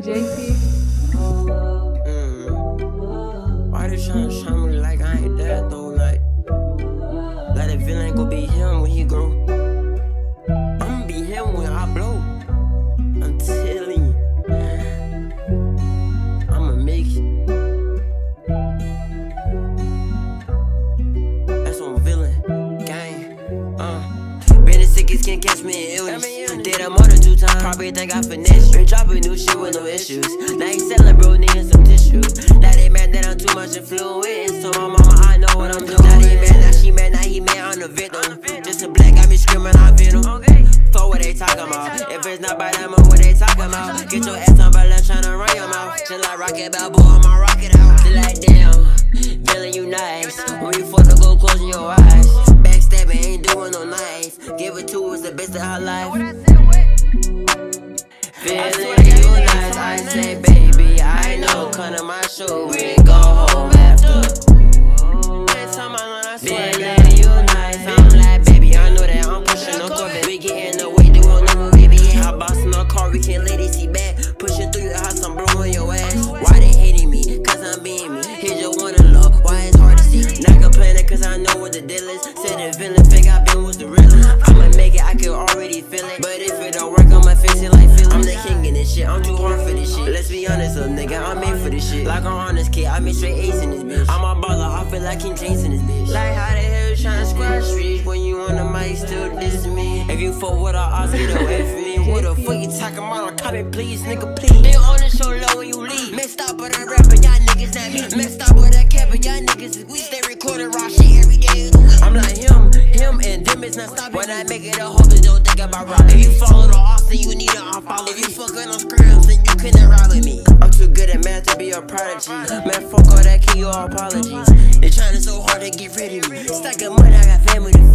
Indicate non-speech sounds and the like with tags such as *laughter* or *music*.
JP. Mm. Why they trying to shine me like I ain't there though? Like, like the villain gon' be him when he grow. I'ma be him when I blow. I'm telling you, I'ma make it. That's on villain gang. Uh, better sick, can catch me think I finesse. Been dropping new shit with no issues. Now he selling, bro, needing some tissues. Now they mad that I'm too much influence. So my mama, I know what I'm doing. Now they mad, now she mad, now he mad, I'm the victim. Just a black got me screaming, I'm venom. For what they talking about. If it's not by them, what they talking about. Get your ass on balance, tryna run your mouth. Just like Rocky Balboa, I'ma rock out. Just like damn, feeling you nice. When you fuck to go closing your eyes. Backstabbing ain't doing no nice. Give it to us the best of her life. Why they hating me? Cause I'm being me. Here's your one to love, why it's hard to see. Not complaining cause I know what the deal is. Said the villain, think I been was the realest. I'ma make it, I can already feel it. But if it don't work, I'ma fix it like feeling. I'm the king in this shit, I'm too hard for this shit. Let's be honest, little nigga, I'm made for this shit. Like an honest kid, I made straight ace in this bitch. I'm a baller, I feel like King James in this bitch. Like how the hell you tryna squash streets when you on the mic still diss me? *laughs* If you fuck with our odds, get away from me. What the fuck you talking about? Copy, please, nigga, please. They on the show low when you leave. Messed up with a rapper, y'all niggas not me. Messed up with a cap, but y'all niggas is weak. Stay recording raw shit every day of the week. I'm like him, him, and them is not stopping. When I make it a just don't think about robbing. If you follow the Austin, you need to unfollow. If you fucking on scrams, then you couldn't ride with me. I'm too good at math to be a prodigy. Man, fuck all that, key, all apologies. They're trying so hard to get rid of me. Stacking money, I got family to